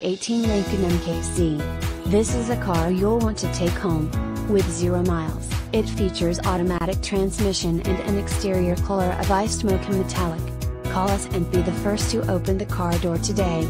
18 Lincoln MKZ. This is a car you'll want to take home. With zero miles, it features automatic transmission and an exterior color of Iced Mocha metallic. Call us and be the first to open the car door today.